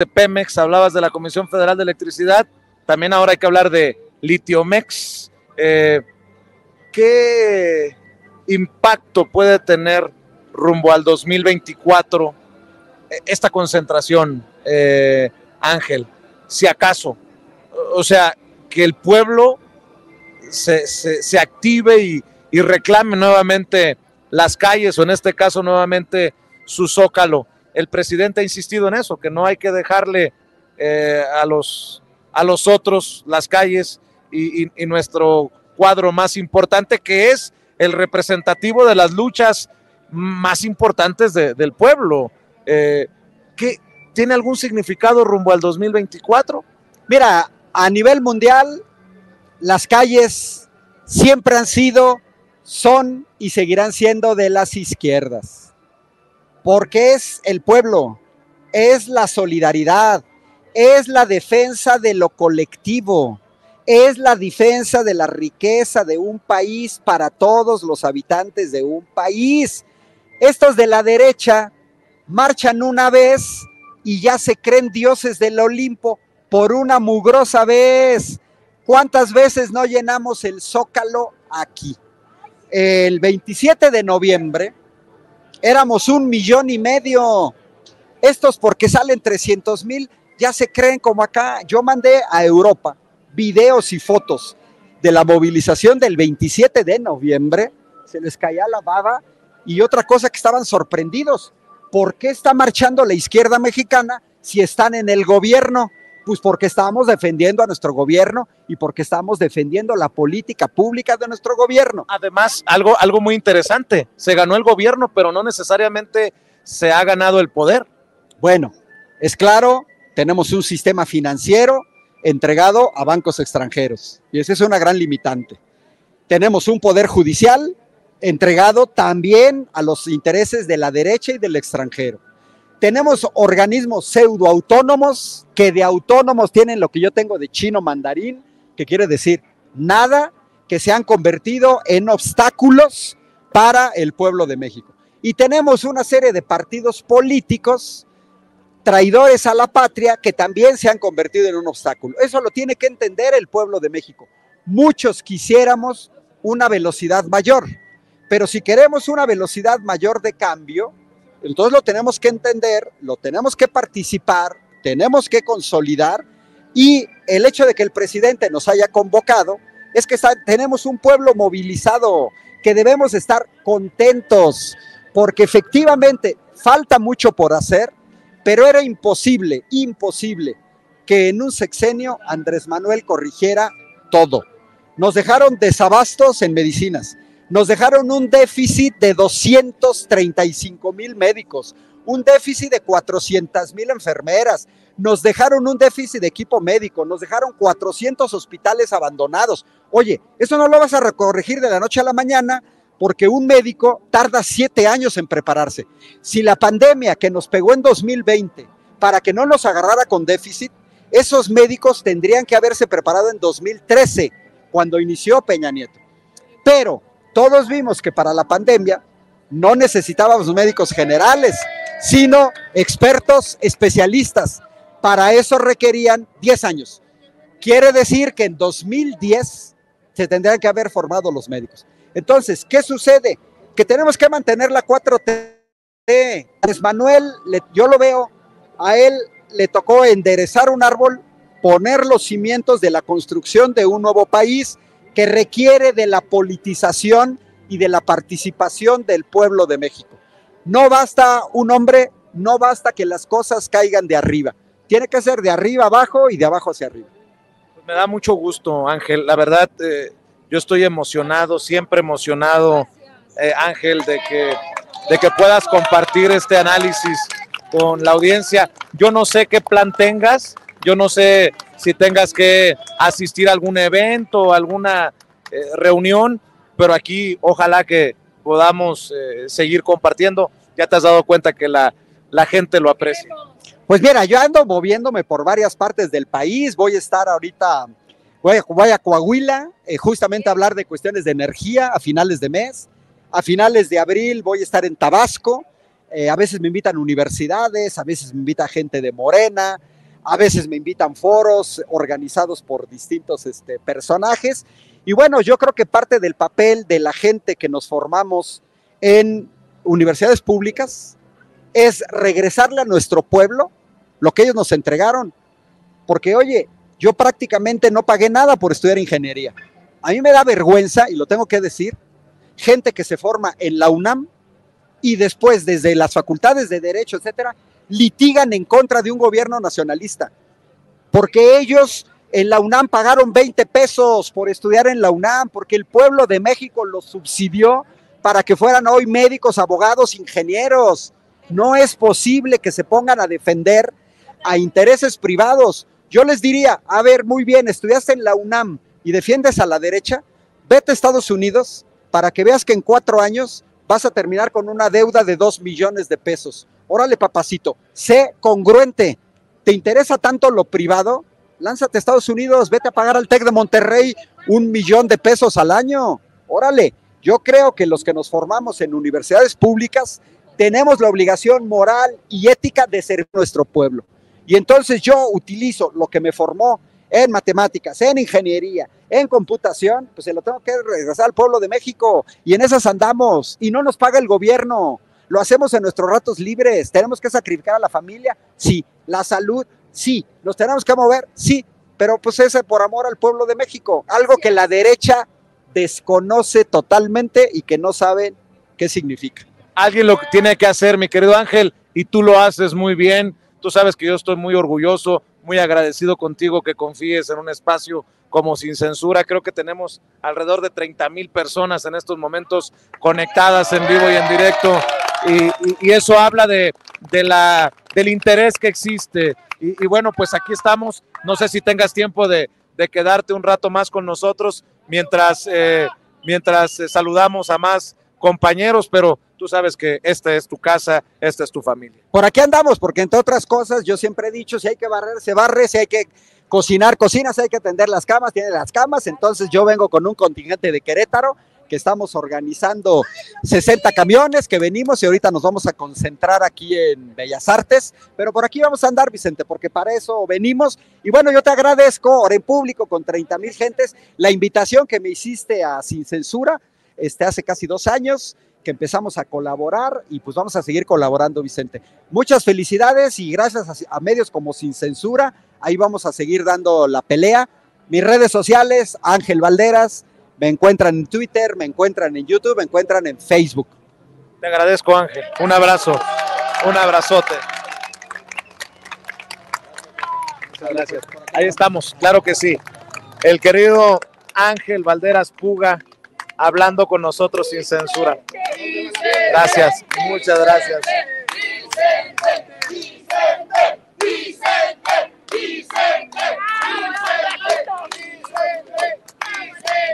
de Pemex, hablabas de la Comisión Federal de Electricidad, también ahora hay que hablar de Litiomex. Eh, ¿Qué impacto puede tener rumbo al 2024 eh, esta concentración, eh, Ángel? Si acaso, o sea, que el pueblo se, active y reclame nuevamente las calles o en este caso nuevamente su zócalo el presidente ha insistido en eso, que no hay que dejarle eh, a, los, a los otros las calles y, nuestro cuadro más importante, que es el representativo de las luchas más importantes de, del pueblo. Eh, ¿qué, ¿Tiene algún significado rumbo al 2024? Mira, a nivel mundial, las calles siempre han sido, son y seguirán siendo de las izquierdas porque es el pueblo, es la solidaridad, es la defensa de lo colectivo, es la defensa de la riqueza de un país para todos los habitantes de un país. Estos de la derecha marchan una vez y ya se creen dioses del Olimpo por una mugrosa vez. ¿Cuántas veces no llenamos el zócalo aquí? El 27 de noviembre, éramos un millón y medio. Estos porque salen 300 mil, ya se creen como acá. Yo mandé a Europa videos y fotos de la movilización del 27 de noviembre, se les caía la baba y otra cosa que estaban sorprendidos. ¿Por qué está marchando la izquierda mexicana si están en el gobierno? Pues porque estábamos defendiendo a nuestro gobierno y porque estamos defendiendo la política pública de nuestro gobierno. Además, algo, algo muy interesante, se ganó el gobierno, pero no necesariamente se ha ganado el poder. Bueno, es claro, tenemos un sistema financiero entregado a bancos extranjeros y esa es una gran limitante. Tenemos un poder judicial entregado también a los intereses de la derecha y del extranjero tenemos organismos pseudoautónomos que de autónomos tienen lo que yo tengo de chino mandarín, que quiere decir nada, que se han convertido en obstáculos para el pueblo de México. Y tenemos una serie de partidos políticos traidores a la patria que también se han convertido en un obstáculo. Eso lo tiene que entender el pueblo de México. Muchos quisiéramos una velocidad mayor, pero si queremos una velocidad mayor de cambio, entonces lo tenemos que entender, lo tenemos que participar, tenemos que consolidar y el hecho de que el presidente nos haya convocado es que tenemos un pueblo movilizado, que debemos estar contentos, porque efectivamente falta mucho por hacer, pero era imposible, imposible que en un sexenio Andrés Manuel corrigiera todo. Nos dejaron desabastos en medicinas, nos dejaron un déficit de 235 mil médicos, un déficit de 400 mil enfermeras, nos dejaron un déficit de equipo médico, nos dejaron 400 hospitales abandonados. Oye, eso no lo vas a corregir de la noche a la mañana porque un médico tarda siete años en prepararse. Si la pandemia que nos pegó en 2020, para que no nos agarrara con déficit, esos médicos tendrían que haberse preparado en 2013, cuando inició Peña Nieto. Pero todos vimos que para la pandemia no necesitábamos médicos generales, sino expertos especialistas. Para eso requerían 10 años. Quiere decir que en 2010 se tendrían que haber formado los médicos. Entonces, ¿qué sucede? Que tenemos que mantener la 4T. Andrés Manuel, yo lo veo, a él le tocó enderezar un árbol, poner los cimientos de la construcción de un nuevo país, que requiere de la politización y de la participación del pueblo de México. No basta un hombre, no basta que las cosas caigan de arriba. Tiene que ser de arriba abajo y de abajo hacia arriba. Pues me da mucho gusto, Ángel. La verdad, eh, yo estoy emocionado, siempre emocionado, eh, Ángel, de que, de que puedas compartir este análisis con la audiencia. Yo no sé qué plan tengas, yo no sé si tengas que asistir a algún evento, alguna eh, reunión, pero aquí ojalá que podamos eh, seguir compartiendo. Ya te has dado cuenta que la, la gente lo aprecia. Pues mira, yo ando moviéndome por varias partes del país, voy a estar ahorita, voy a, voy a Coahuila, eh, justamente a hablar de cuestiones de energía a finales de mes, a finales de abril voy a estar en Tabasco, eh, a veces me invitan universidades, a veces me invita gente de Morena, a veces me invitan foros organizados por distintos este, personajes. Y bueno, yo creo que parte del papel de la gente que nos formamos en universidades públicas es regresarle a nuestro pueblo lo que ellos nos entregaron. Porque, oye, yo prácticamente no pagué nada por estudiar ingeniería. A mí me da vergüenza, y lo tengo que decir, gente que se forma en la UNAM y después desde las facultades de derecho, etcétera, litigan en contra de un gobierno nacionalista. Porque ellos en la UNAM pagaron 20 pesos por estudiar en la UNAM, porque el pueblo de México los subsidió para que fueran hoy médicos, abogados, ingenieros. No es posible que se pongan a defender a intereses privados. Yo les diría, a ver, muy bien, estudiaste en la UNAM y defiendes a la derecha, vete a Estados Unidos para que veas que en cuatro años vas a terminar con una deuda de dos millones de pesos. Órale, papacito, sé congruente. ¿Te interesa tanto lo privado? Lánzate a Estados Unidos, vete a pagar al TEC de Monterrey un millón de pesos al año. Órale, yo creo que los que nos formamos en universidades públicas tenemos la obligación moral y ética de a nuestro pueblo. Y entonces yo utilizo lo que me formó en matemáticas, en ingeniería, en computación, pues se lo tengo que regresar al pueblo de México. Y en esas andamos. Y no nos paga el gobierno. Lo hacemos en nuestros ratos libres. ¿Tenemos que sacrificar a la familia? Sí. ¿La salud? Sí. ¿Nos tenemos que mover? Sí. Pero pues ese por amor al pueblo de México. Algo que la derecha desconoce totalmente y que no sabe qué significa. Alguien lo tiene que hacer, mi querido Ángel, y tú lo haces muy bien. Tú sabes que yo estoy muy orgulloso, muy agradecido contigo que confíes en un espacio como Sin Censura. Creo que tenemos alrededor de 30 mil personas en estos momentos conectadas en vivo y en directo. Y, eso habla de, la, del interés que existe. Y, bueno, pues aquí estamos. No sé si tengas tiempo de, quedarte un rato más con nosotros mientras, eh, mientras eh, saludamos a más compañeros, pero tú sabes que esta es tu casa, esta es tu familia. Por aquí andamos, porque entre otras cosas, yo siempre he dicho, si hay que barrer, se barre, si hay que cocinar, cocina, si hay que atender las camas, tiene las camas, entonces yo vengo con un contingente de Querétaro que estamos organizando 60 camiones que venimos y ahorita nos vamos a concentrar aquí en Bellas Artes, pero por aquí vamos a andar, Vicente, porque para eso venimos. Y bueno, yo te agradezco, ahora en público, con 30 mil gentes, la invitación que me hiciste a Sin Censura, este, hace casi dos años que empezamos a colaborar y pues vamos a seguir colaborando, Vicente. Muchas felicidades y gracias a, medios como Sin Censura, ahí vamos a seguir dando la pelea. Mis redes sociales, Ángel Valderas, me encuentran en Twitter, me encuentran en YouTube, me encuentran en Facebook. Te agradezco, Ángel. Un abrazo, un abrazote. Muchas gracias. Ahí estamos, claro que sí. El querido Ángel Valderas Puga hablando con nosotros sin censura. Gracias, muchas gracias.